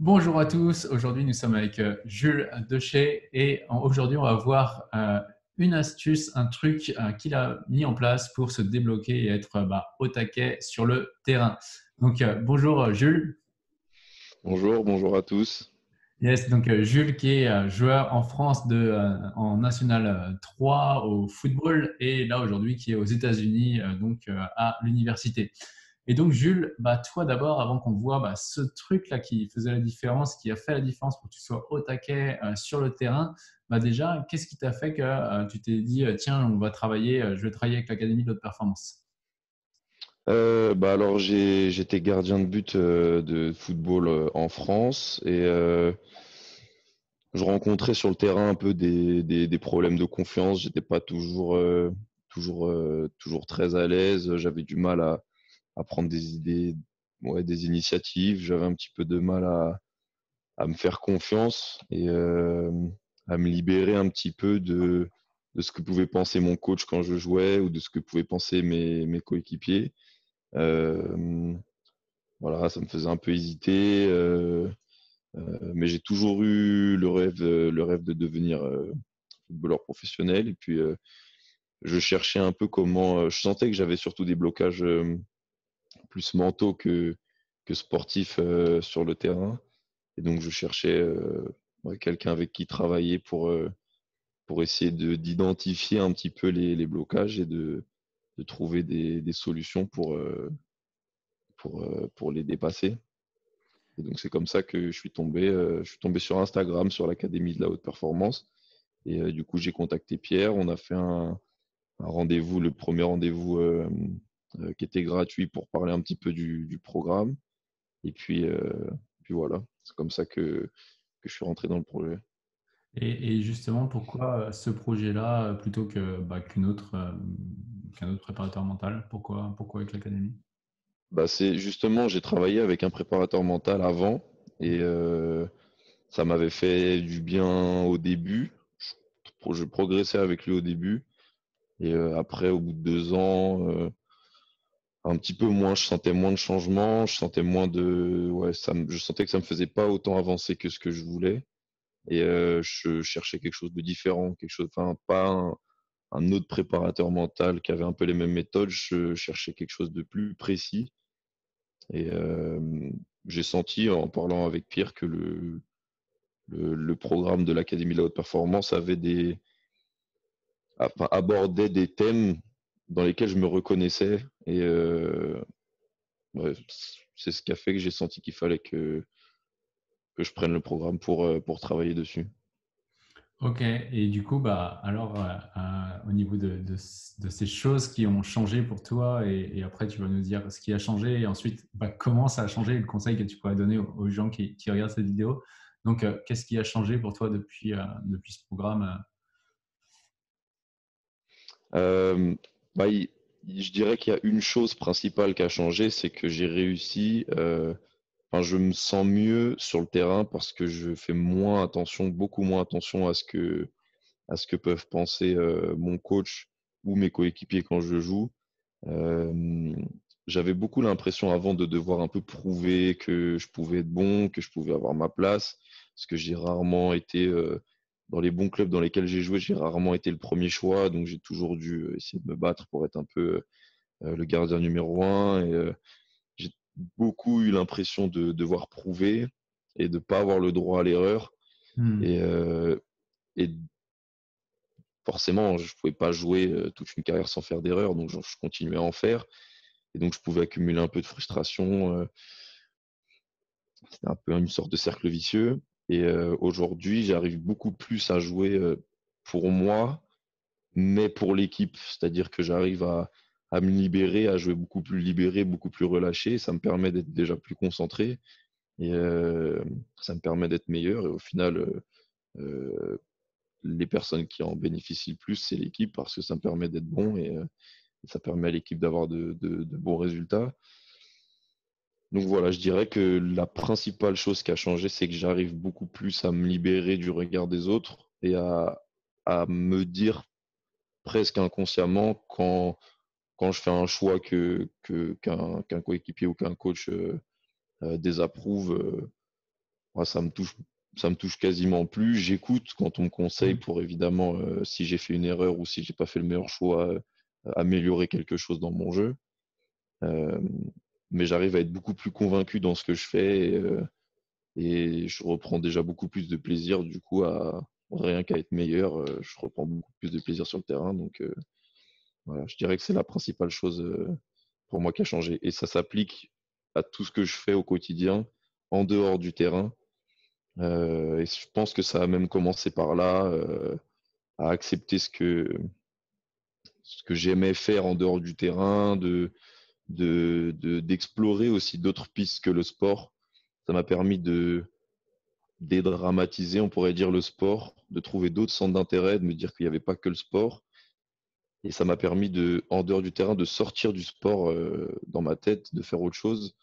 Bonjour à tous, aujourd'hui nous sommes avec euh, Jules Dechet et aujourd'hui on va voir euh, une astuce, un truc euh, qu'il a mis en place pour se débloquer et être bah, au taquet sur le terrain. Donc bonjour Jules. Bonjour, bonjour à tous. Yes, donc Jules qui est joueur en France de, en National 3 au football et là aujourd'hui qui est aux États-Unis donc à l'université. Et donc, Jules, bah, toi d'abord, avant qu'on voit bah, ce truc-là qui faisait la différence, qui a fait la différence pour que tu sois au taquet euh, sur le terrain, bah, déjà, qu'est-ce qui t'a fait que euh, tu t'es dit, euh, tiens, on va travailler, je vais travailler avec l'Académie de haute performance? Bah alors j'étais gardien de but de football en France et je rencontrais sur le terrain un peu des, des problèmes de confiance. J'étais pas toujours toujours toujours très à l'aise. J'avais du mal à, à prendre des idées, ouais, des initiatives. J'avais un petit peu de mal à, à me faire confiance et euh, à me libérer un petit peu de, de ce que pouvait penser mon coach quand je jouais ou de ce que pouvaient penser mes, mes coéquipiers. Euh, voilà, ça me faisait un peu hésiter, euh, mais j'ai toujours eu le rêve, le rêve de devenir footballeur professionnel. Et puis, je cherchais un peu comment. Je sentais que j'avais surtout des blocages plus mentaux que, que sportifs euh, sur le terrain. Et donc, je cherchais euh, quelqu'un avec qui travailler pour, euh, pour essayer d'identifier un petit peu les, les, blocages et de, de trouver des, des, solutions pour, pour, pour les dépasser. Et donc, c'est comme ça que je suis tombé, je suis tombé sur Instagram, sur l'Académie de la haute performance. Et du coup, j'ai contacté Pierre. On a fait un, rendez-vous, le premier rendez-vous qui était gratuit pour parler un petit peu du, programme. Et puis, euh, puis voilà, c'est comme ça que, que je suis rentré dans le projet. Et, justement, pourquoi euh, ce projet-là plutôt que, bah, qu'une autre, qu'un autre préparateur mental? Pourquoi, pourquoi avec l'académie? Bah, C'est justement, j'ai travaillé avec un préparateur mental avant et ça m'avait fait du bien au début. Je, je, progressais avec lui au début. Et après, au bout de deux ans, un petit peu moins, je sentais moins de changement, je sentais moins de, ouais, ça, je sentais que ça me faisait pas autant avancer que ce que je voulais, et euh, je cherchais quelque chose de différent, quelque chose, enfin pas un, autre préparateur mental qui avait un peu les mêmes méthodes, je cherchais quelque chose de plus précis, et euh, j'ai senti en parlant avec Pierre que le, le, programme de l'Académie de la haute performance avait des, abordait des thèmes dans lesquels je me reconnaissais. Et euh, c'est ce qui a fait que j'ai senti qu'il fallait que, que je prenne le programme pour, euh, pour travailler dessus. Ok, et du coup, bah, alors euh, au niveau de, de, ces choses qui ont changé pour toi, et, après tu vas nous dire ce qui a changé, et ensuite bah, comment ça a changé, le conseil que tu pourrais donner aux, gens qui, qui, regardent cette vidéo. Donc, qu'est-ce qui a changé pour toi depuis, depuis ce programme? Bah, je dirais qu'il y a une chose principale qui a changé, c'est que j'ai réussi. Euh, enfin, je me sens mieux sur le terrain parce que je fais moins attention, beaucoup moins attention à ce que, à ce que peuvent penser euh, mon coach ou mes coéquipiers quand je joue. Euh, j'avais beaucoup l'impression avant de devoir un peu prouver que je pouvais être bon, que je pouvais avoir ma place, parce que j'ai rarement été dans les bons clubs dans lesquels j'ai joué, j'ai rarement été le premier choix, donc j'ai toujours dû euh, essayer de me battre pour être un peu euh, le gardien numéro un. Et euh, j'ai beaucoup eu l'impression de devoir prouver et de ne pas avoir le droit à l'erreur. Hmm. Et, et, forcément, je ne pouvais pas jouer toute une carrière sans faire d'erreur, donc je, continuais à en faire. Et donc, je pouvais accumuler un peu de frustration. C'était un peu une sorte de cercle vicieux. Et aujourd'hui, j'arrive beaucoup plus à jouer pour moi, mais pour l'équipe. C'est-à-dire que j'arrive à, me libérer, à jouer beaucoup plus libéré, beaucoup plus relâché. Ça me permet d'être déjà plus concentré et ça me permet d'être meilleur. Et au final, les personnes qui en bénéficient le plus, c'est l'équipe parce que ça me permet d'être bon et, ça permet à l'équipe d'avoir de, bons résultats. Donc voilà, je dirais que la principale chose qui a changé, c'est que j'arrive beaucoup plus à me libérer du regard des autres et à, à me dire presque inconsciemment quand, quand je fais un choix que, qu'un, coéquipier ou qu'un coach euh, euh, désapprouve. Euh, ça me touche ça me touche quasiment plus. J'écoute quand on me conseille mmh. pour évidemment, si j'ai fait une erreur ou si j'ai pas fait le meilleur choix, améliorer quelque chose dans mon jeu. Mais j'arrive à être beaucoup plus convaincu dans ce que je fais et, je reprends déjà beaucoup plus de plaisir du coup à rien qu'à être meilleur. je reprends beaucoup plus de plaisir sur le terrain. Donc voilà, je dirais que c'est la principale chose pour moi qui a changé. Et ça s'applique à tout ce que je fais au quotidien en dehors du terrain. et je pense que ça a même commencé par là, à accepter ce que, ce que j'aimais faire en dehors du terrain, de, d'explorer aussi d'autres pistes que le sport. Ça m'a permis de dédramatiser, on pourrait dire, le sport, de trouver d'autres centres d'intérêt, de me dire qu'il n'y avait pas que le sport. Et ça m'a permis, de, en dehors du terrain, de sortir du sport dans ma tête, de faire autre chose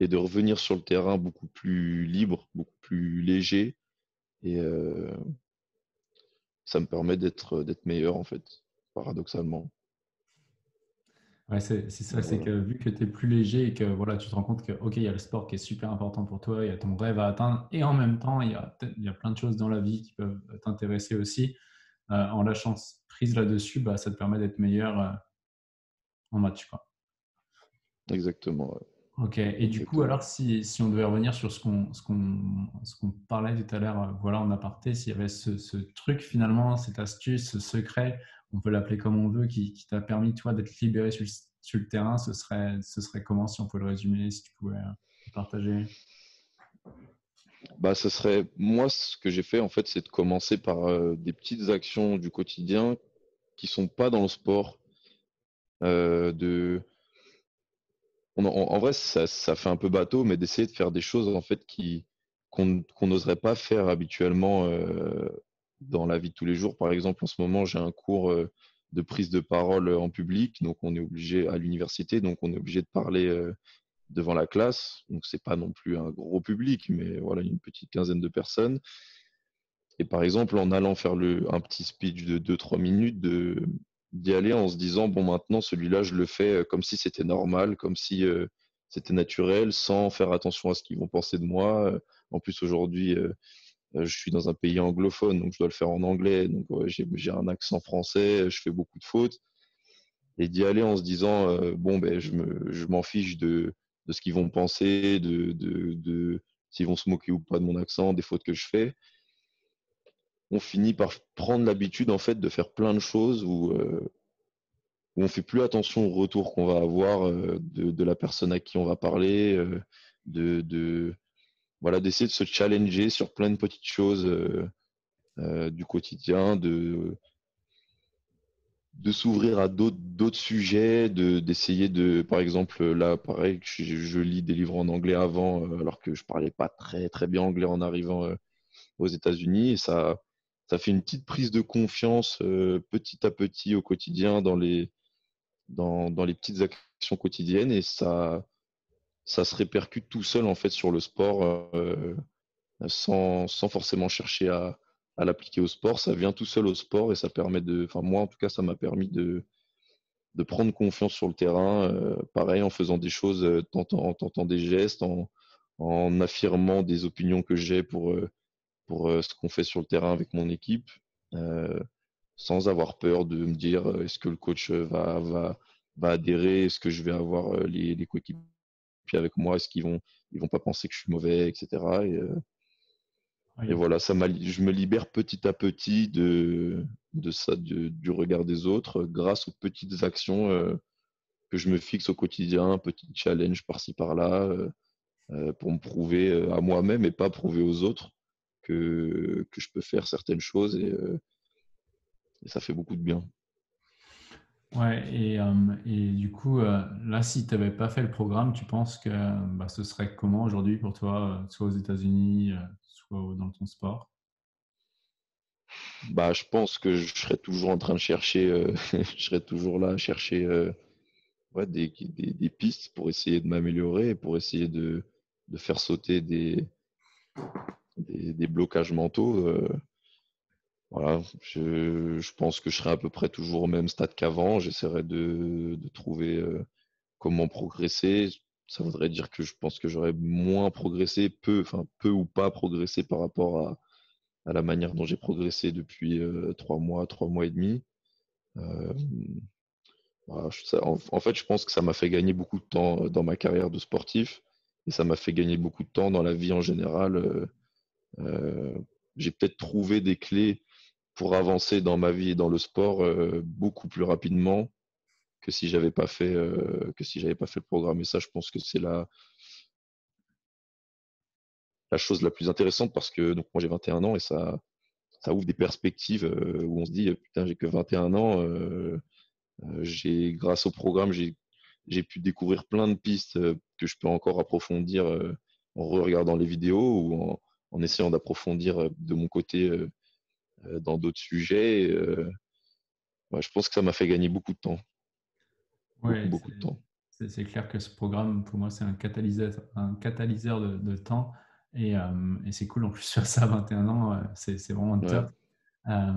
et de revenir sur le terrain beaucoup plus libre, beaucoup plus léger. Et ça me permet d'être meilleur, en fait, paradoxalement. Ouais, c'est ça, c'est que vu que tu es plus léger et que voilà, tu te rends compte que ok, il y a le sport qui est super important pour toi, il y a ton rêve à atteindre, et en même temps, il y a, il y a plein de choses dans la vie qui peuvent t'intéresser aussi. en lâchant prise là-dessus, bah, ça te permet d'être meilleur en match. Quoi. Exactement. Ok, et du coup, alors si, si, on devait revenir sur ce qu'on qu'on parlait tout à l'heure, euh, voilà, en aparté, s'il y avait ce, ce, truc finalement, cette astuce, ce secret, on peut l'appeler comme on veut, qui, t'a permis toi d'être libéré sur, le terrain, ce serait, ce serait comment si on peut le résumer, si tu pouvais euh, partager? Bah, serait moi ce que j'ai fait en fait, c'est de commencer par euh, des petites actions du quotidien qui sont pas dans le sport, de en, vrai, ça, fait un peu bateau, mais d'essayer de faire des choses en fait qui qu'on n'oserait pas faire habituellement euh, dans la vie de tous les jours. Par exemple, en ce moment, j'ai un cours euh, de prise de parole en public, donc on est obligé à l'université, donc on est obligé de parler euh, devant la classe. Donc c'est pas non plus un gros public, mais voilà une petite quinzaine de personnes. Et par exemple, en allant faire le, un petit speech de 2-3 minutes, d'y aller en se disant bon maintenant celui-là je le fais euh, comme si c'était normal, comme si euh, c'était naturel, sans faire attention à ce qu'ils vont penser de moi. Euh, en plus aujourd'hui je suis dans un pays anglophone donc je dois le faire en anglais donc j'ai un accent français, je fais beaucoup de fautes. Et d'y aller en se disant bon ben je me je m'en fiche de ce qu'ils vont penser, de, de, de s'ils vont se moquer ou pas de mon accent, des fautes que je fais on finit par prendre l'habitude en fait de faire plein de choses où, euh, où on fait plus attention au retour qu'on va avoir euh, de, la personne à qui on va parler, euh, de, voilà d'essayer de se challenger sur plein de petites choses du quotidien, de de s'ouvrir à d'autres sujets, d'essayer de, par exemple, là, pareil, je, lis des livres en anglais avant, alors que je parlais pas très très bien anglais en arrivant aux États-Unis, et ça, ça fait une petite prise de confiance euh, petit à petit au quotidien dans les, dans, dans, les petites actions quotidiennes et ça, ça se répercute tout seul en fait sur le sport euh, sans, sans, forcément chercher à, à l'appliquer au sport. Ça vient tout seul au sport et ça permet de, enfin moi en tout cas ça m'a permis de, de prendre confiance sur le terrain, euh, pareil en faisant des choses, en tentant des gestes, en, en affirmant des opinions que j'ai pour pour euh, ce qu'on fait sur le terrain avec mon équipe, euh, sans avoir peur de me dire euh, est-ce que le coach va, va, va adhérer, est-ce que je vais avoir les, les avec moi, est-ce qu'ils vont, ils vont pas penser que je suis mauvais, etc. Et, et voilà, ça je me libère petit à petit de, de ça, du regard des autres, grâce aux petites actions que je me fixe au quotidien, petit challenge par-ci par-là, pour me prouver à moi-même et pas prouver aux autres que, que je peux faire certaines choses et, euh, ça fait beaucoup de bien. Ouais, et, euh, et du coup, euh, là, si tu n'avais pas fait le programme, tu penses que bah, ce serait comment aujourd'hui pour toi, soit aux États-Unis, soit dans ton sport? Bah, Je pense que je serais toujours en train de chercher, je serais toujours là à chercher des, des, pistes pour essayer de m'améliorer, pour essayer de, de faire sauter des, des, blocages mentaux. Euh, voilà, je, pense que je serai à peu près toujours au même stade qu'avant. J'essaierai de, trouver euh, comment progresser. ça voudrait dire que je pense que j'aurais moins progressé, peu, enfin peu ou pas progressé par rapport à, à la manière dont j'ai progressé depuis trois mois, trois mois et demi. en, fait, je pense que ça m'a fait gagner beaucoup de temps dans ma carrière de sportif et ça m'a fait gagner beaucoup de temps dans la vie en général. j'ai peut-être trouvé des clés pour avancer dans ma vie et dans le sport beaucoup plus rapidement que si j'avais pas fait que si j'avais pas fait le programme. Et ça, je pense que c'est la la chose la plus intéressante parce que donc moi j'ai 21 ans et ça ça ouvre des perspectives où on se dit putain j'ai que 21 ans j'ai grâce au programme j'ai j'ai pu découvrir plein de pistes que je peux encore approfondir en regardant les vidéos ou en, en essayant d'approfondir de mon côté dans d'autres sujets. je pense que ça m'a fait gagner beaucoup de temps. beaucoup, de temps. C'est clair que ce programme, pour moi, c'est un catalyseur, un catalyseur de, temps. Et, et c'est cool en plus sur ça à 21 ans, c'est vraiment top. ça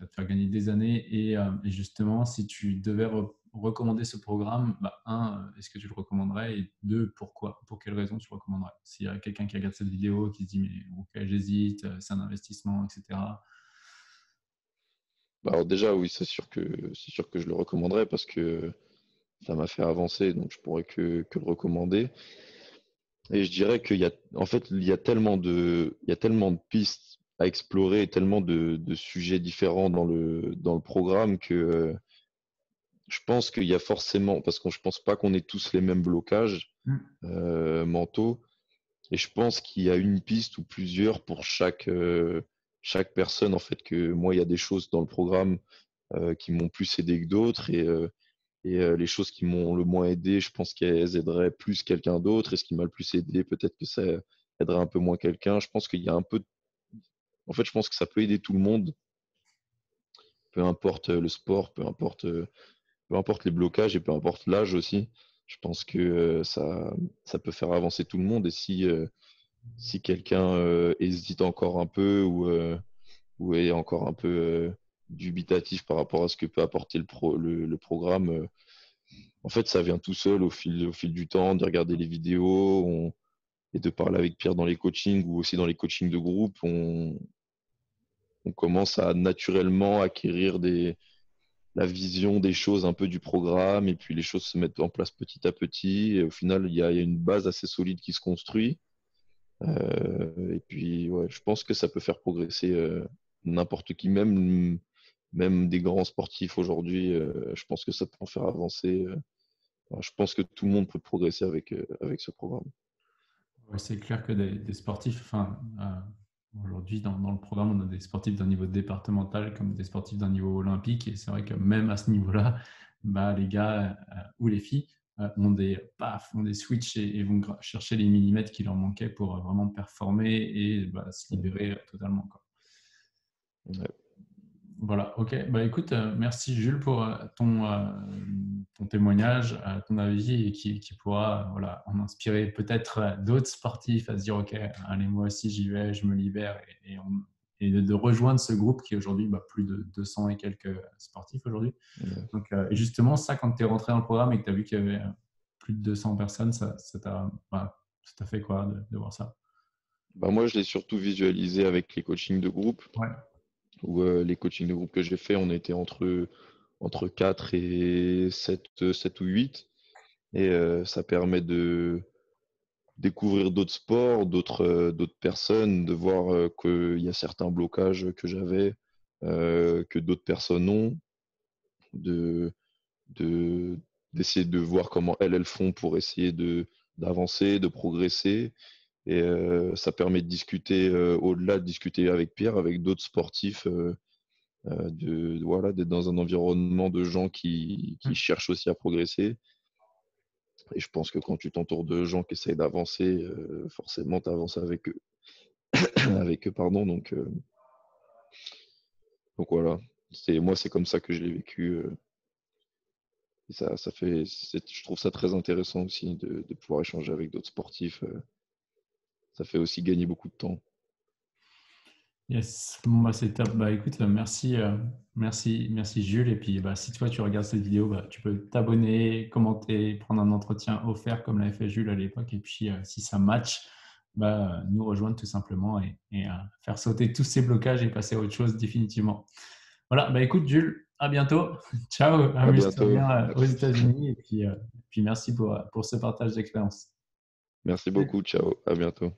va te faire gagner des années. Et, et justement, si tu devais recommander ce programme, bah, un, est-ce que tu le recommanderais? Et deux, pourquoi? Pour quelles raisons tu le recommanderais? S'il y a quelqu'un qui regarde cette vidéo qui se dit, mais ok, j'hésite, c'est un investissement, etc. Bah, alors déjà, oui, c'est sûr, que, c'est sûr que je le recommanderais parce que ça m'a fait avancer, donc je pourrais que, que le recommander. Et je dirais qu'il y a, en fait, il y a tellement de, il y a tellement de pistes à explorer, tellement de, de sujets différents dans le, dans le programme que je pense qu'il y a forcément, parce que je pense pas qu'on ait tous les mêmes blocages mmh. euh, mentaux, et je pense qu'il y a une piste ou plusieurs pour chaque, euh, chaque personne. En fait, que moi, il y a des choses dans le programme euh, qui m'ont plus aidé que d'autres, et, et les choses qui m'ont le moins aidé, je pense qu'elles aideraient plus quelqu'un d'autre, et ce qui m'a le plus aidé, peut-être que ça aiderait un peu moins quelqu'un. Je pense qu'il y a un peu, en fait, je pense que ça peut aider tout le monde, peu importe le sport, peu importe peu importe les blocages et peu importe l'âge aussi, je pense que euh, ça, ça peut faire avancer tout le monde. Et si, euh, si quelqu'un euh, hésite encore un peu ou, ou est encore un peu dubitatif par rapport à ce que peut apporter le, pro, le, programme, en fait, ça vient tout seul au fil, du temps, de regarder les vidéos et de parler avec Pierre dans les coachings ou aussi dans les coachings de groupe. On, commence à naturellement acquérir la vision des choses un peu du programme et puis les choses se mettent en place petit à petit et au final il y a, une base assez solide qui se construit euh, et puis ouais, je pense que ça peut faire progresser euh, n'importe qui même même des grands sportifs aujourd'hui euh, je pense que ça peut en faire avancer je pense que tout le monde peut progresser avec avec ce programme c'est clair que des, sportifs enfin Aujourd'hui, dans, le programme, on a des sportifs d'un niveau départemental comme des sportifs d'un niveau olympique. Et c'est vrai que même à ce niveau-là, bah, les gars euh, ou les filles euh, ont, des, paf, ont des switches et, vont chercher les millimètres qui leur manquaient pour euh, vraiment performer et bah, se libérer totalement. Quoi. Voilà, ok. Bah, écoute, euh, merci Jules pour euh, ton, euh, ton témoignage, ton avis et qui, qui pourra voilà, en inspirer peut-être d'autres sportifs à se dire, ok, allez, moi aussi j'y vais, je me libère et, et, de, rejoindre ce groupe qui est aujourd'hui bah, plus de 200 et quelques sportifs aujourd'hui. Donc, justement, ça, quand tu es rentré dans le programme et que tu as vu qu'il y avait plus de 200 personnes, ça t'a bah, fait quoi de, de voir ça? Bah moi, je l'ai surtout visualisé avec les coachings de groupe. Ouais où euh, les coachings de groupe que j'ai fait, on était entre, entre 4 et 7, 7 ou 8. Et euh, ça permet de découvrir d'autres sports, d'autres euh, d'autres personnes, de voir qu'il y a certains blocages que j'avais, que d'autres personnes ont, de d'essayer de, voir comment elles, elles font pour essayer de d'avancer, de progresser et euh, ça permet de discuter, euh, au-delà de discuter avec Pierre, avec d'autres sportifs, euh, de, voilà, d'être dans un environnement de gens qui, qui mmh. cherchent aussi à progresser. Et je pense que quand tu t'entoures de gens qui essayent d'avancer, forcément, tu avances avec eux. avec eux, pardon. Donc, donc voilà. Moi, c'est comme ça que je l'ai vécu. Et ça, fait, je trouve ça très intéressant aussi de pouvoir échanger avec d'autres sportifs ça fait aussi gagner beaucoup de temps. Yes, bah, c'est top. Bah, écoute, merci, euh, merci, merci Jules. Et puis, bah, si toi tu regardes cette vidéo, bah, tu peux t'abonner, commenter, prendre un entretien offert comme l'avait fait Jules à l'époque. Et puis, euh, si ça match, bah, nous rejoindre tout simplement et, euh, faire sauter tous ces blocages et passer à autre chose définitivement. Voilà, bah, écoute Jules, à bientôt. Ciao, amuse-toi bien aux États-Unis. Et puis, puis merci pour, pour ce partage d'expérience. Merci beaucoup, ciao, à bientôt.